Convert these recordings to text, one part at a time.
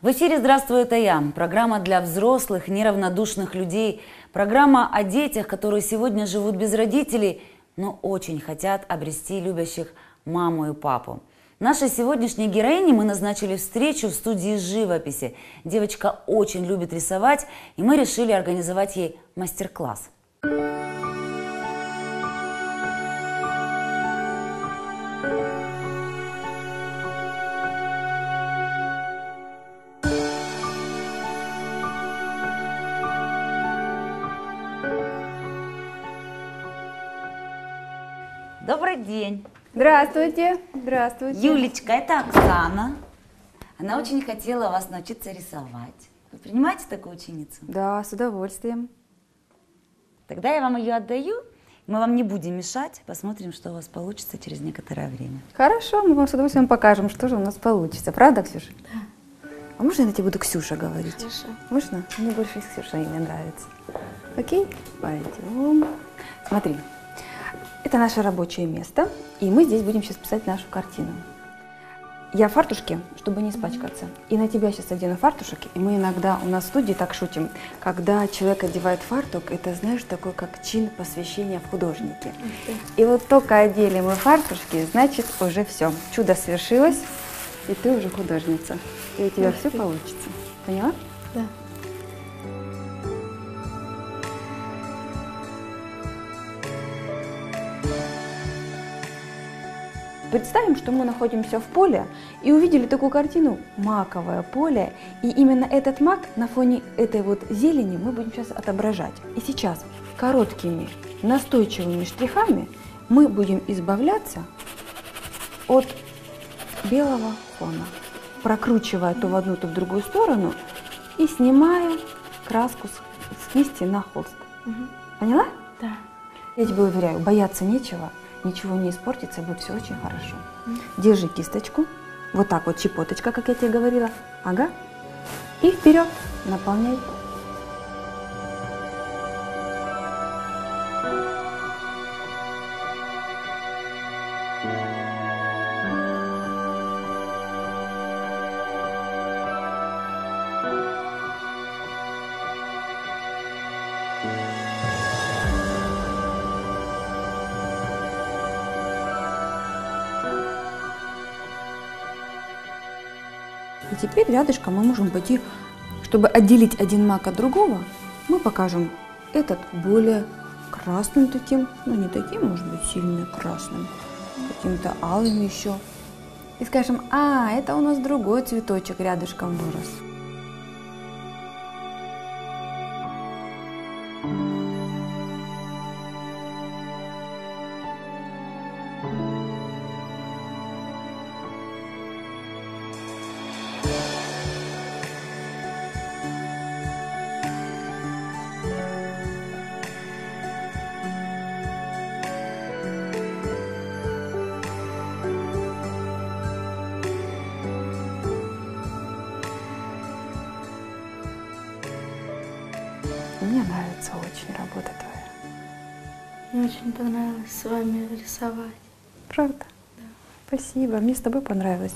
В эфире «Здравствуй, это я» – программа для взрослых, неравнодушных людей, программа о детях, которые сегодня живут без родителей, но очень хотят обрести любящих маму и папу. Нашей сегодняшней героине мы назначили встречу в студии живописи. Девочка очень любит рисовать, и мы решили организовать ей мастер-класс. Добрый день. Здравствуйте. Здравствуйте. Юлечка, это Оксана. Она очень хотела вас научиться рисовать. Вы принимаете такую ученицу? Да, с удовольствием. Тогда я вам ее отдаю. Мы вам не будем мешать. Посмотрим, что у вас получится через некоторое время. Хорошо, мы вам с удовольствием покажем, что же у нас получится. Правда, Ксюша? Да. А можно я на тебя буду Ксюша говорить? Хорошо. Можно? Мне больше Ксюша имя нравится. Окей? Пойдем. Смотри, это наше рабочее место, и мы здесь будем сейчас писать нашу картину. Я в фартушке, чтобы не испачкаться. И на тебя сейчас одену фартушек, и мы иногда у нас в студии так шутим, когда человек одевает фартук, это, знаешь, такой как чин посвящения в художнике. И вот только одели мы фартушки, значит, уже все. Чудо свершилось, и ты уже художница. И у тебя все получится. Поняла? Да. Представим, что мы находимся в поле и увидели такую картину «Маковое поле», и именно этот мак на фоне этой вот зелени мы будем сейчас отображать. И сейчас короткими настойчивыми штрихами мы будем избавляться от белого фона, прокручивая то в одну, то в другую сторону и снимая краску с, с кисти на холст. Угу. Поняла? Да. Я тебе уверяю, бояться нечего, ничего не испортится, будет все очень хорошо. Держи кисточку, вот так вот, чепоточка, как я тебе говорила. Ага. И вперед, наполняй. Теперь рядышком мы можем пойти, чтобы отделить один мак от другого, мы покажем этот более красным таким, ну не таким, может быть, сильно красным, каким-то алым еще. И скажем, а, это у нас другой цветочек рядышком вырос. Мне нравится очень работа твоя. Мне очень понравилось с вами рисовать. Правда? Спасибо, мне с тобой понравилось.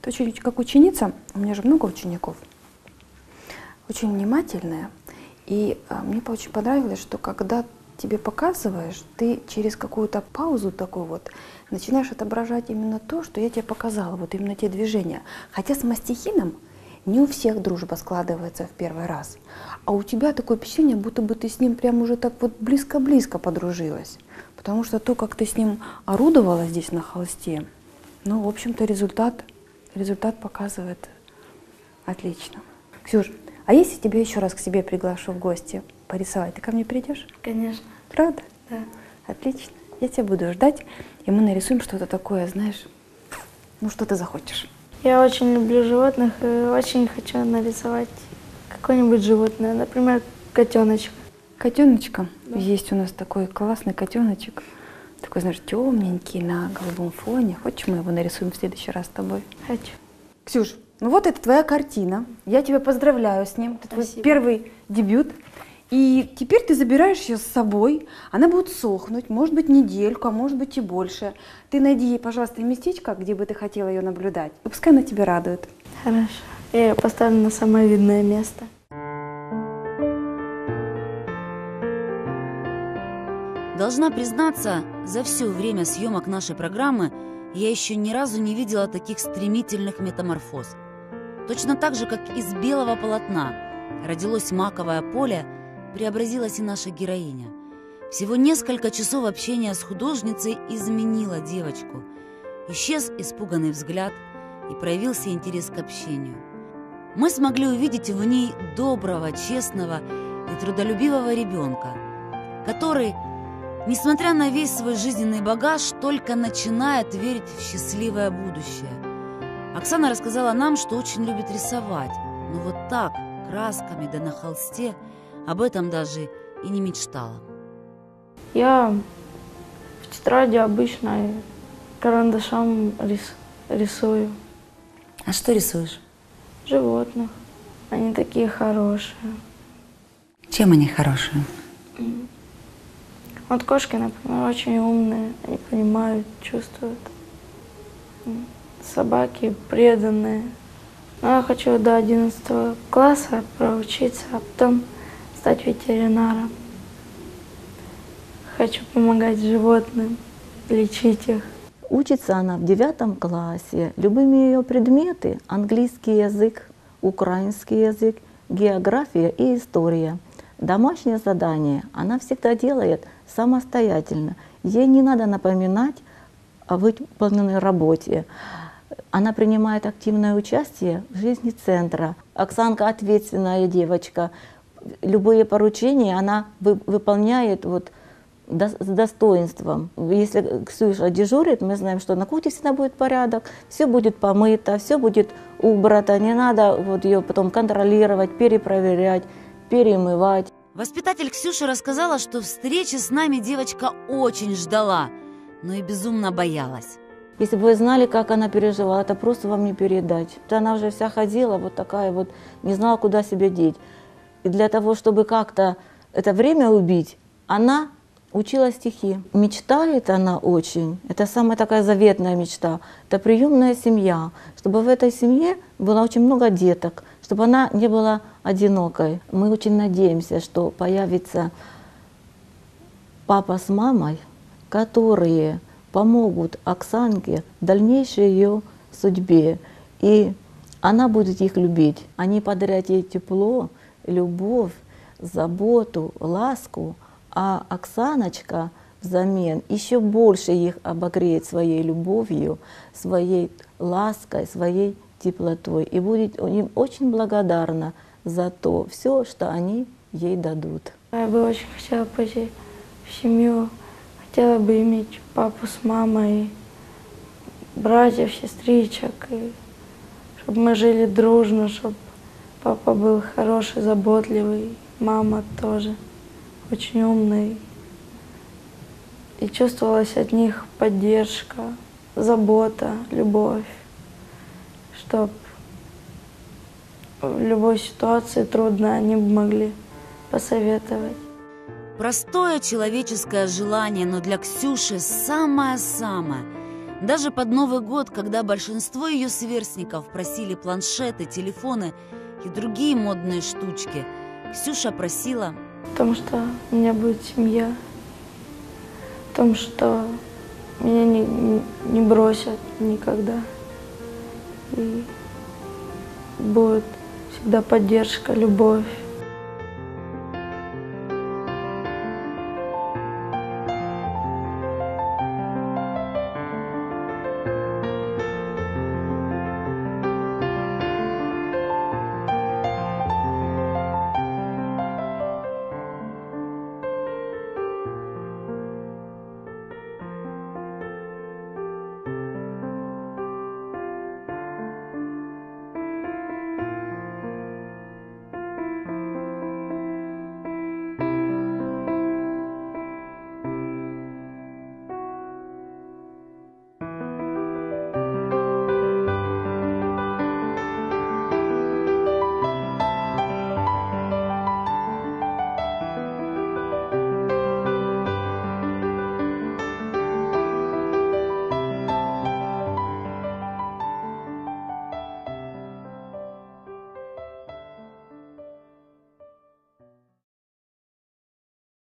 Ты очень, как ученица, у меня же много учеников, очень внимательная. И а, мне очень понравилось, что когда тебе показываешь, ты через какую-то паузу такую вот начинаешь отображать именно то, что я тебе показала, вот именно те движения. Хотя с мастихином не у всех дружба складывается в первый раз. А у тебя такое впечатление, будто бы ты с ним прям уже так вот близко-близко подружилась. Потому что то, как ты с ним орудовала здесь на холсте, ну, в общем-то, результат, результат показывает отлично. Ксюш, а если тебя еще раз к себе приглашу в гости порисовать, ты ко мне придешь? Конечно. Правда? Да. Отлично. Я тебя буду ждать, и мы нарисуем что-то такое, знаешь, ну, что ты захочешь. Я очень люблю животных и очень хочу нарисовать какое-нибудь животное, например, котеночка. Котеночка. Есть у нас такой классный котеночек. Такой, знаешь, темненький на голубом фоне. Хочешь, мы его нарисуем в следующий раз с тобой? Хочу. Ксюш, ну вот это твоя картина. Я тебя поздравляю с ним. Это твой первый дебют. И теперь ты забираешь ее с собой. Она будет сохнуть, может быть, недельку, а может быть и больше. Ты найди ей, пожалуйста, местечко, где бы ты хотела ее наблюдать. И пускай она тебя радует. Хорошо. я ее поставлю на самое видное место. Должна признаться, за все время съемок нашей программы я еще ни разу не видела таких стремительных метаморфоз. Точно так же, как из белого полотна родилось маковое поле, преобразилась и наша героиня. Всего несколько часов общения с художницей изменило девочку. Исчез испуганный взгляд и проявился интерес к общению. Мы смогли увидеть в ней доброго, честного и трудолюбивого ребенка, который Несмотря на весь свой жизненный багаж, только начинает верить в счастливое будущее. Оксана рассказала нам, что очень любит рисовать, но вот так, красками да на холсте, об этом даже и не мечтала. Я в тетради обычно карандашом рис, рисую А что рисуешь? животных. Они такие хорошие. Чем они хорошие? Вот кошки, например, очень умные, они понимают, чувствуют. Собаки преданные. Но я хочу до 11 класса проучиться, а потом стать ветеринаром. Хочу помогать животным, лечить их. Учится она в девятом классе. Любимые ее предметы – английский язык, украинский язык, география и история. Домашнее задание она всегда делает самостоятельно. Ей не надо напоминать о выполненной работе. Она принимает активное участие в жизни центра. Оксанка ответственная девочка. Любые поручения она вы- выполняет вот до- с достоинством. Если Ксюша дежурит, мы знаем, что на кухне всегда будет порядок, все будет помыто, все будет убрано, не надо вот ее потом контролировать, перепроверять, перемывать. Воспитатель Ксюши рассказала, что встречи с нами девочка очень ждала, но и безумно боялась. Если бы вы знали, как она переживала, это просто вам не передать. Она уже вся ходила вот такая вот, не знала, куда себя деть. И для того, чтобы как-то это время убить, она учила стихи. Мечтает она очень, это самая такая заветная мечта, это приемная семья, чтобы в этой семье было очень много деток, чтобы она не была одинокой. Мы очень надеемся, что появится папа с мамой, которые помогут Оксанке в дальнейшей ее судьбе. И она будет их любить. Они подарят ей тепло, любовь, заботу, ласку, а Оксаночка взамен еще больше их обогреет своей любовью, своей лаской, своей теплотой. И будет им очень благодарна за то все, что они ей дадут. Я бы очень хотела пойти в семью, хотела бы иметь папу с мамой, братьев, сестричек, и чтобы мы жили дружно, чтобы папа был хороший, заботливый, мама тоже очень умный. И чувствовалась от них поддержка, забота, любовь, чтобы в любой ситуации трудно они могли посоветовать. Простое человеческое желание, но для Ксюши самое-самое. Даже под Новый год, когда большинство ее сверстников просили планшеты, телефоны и другие модные штучки, Ксюша просила В том, что у меня будет семья, в том, что меня не- не бросят никогда. И будет всегда поддержка, любовь.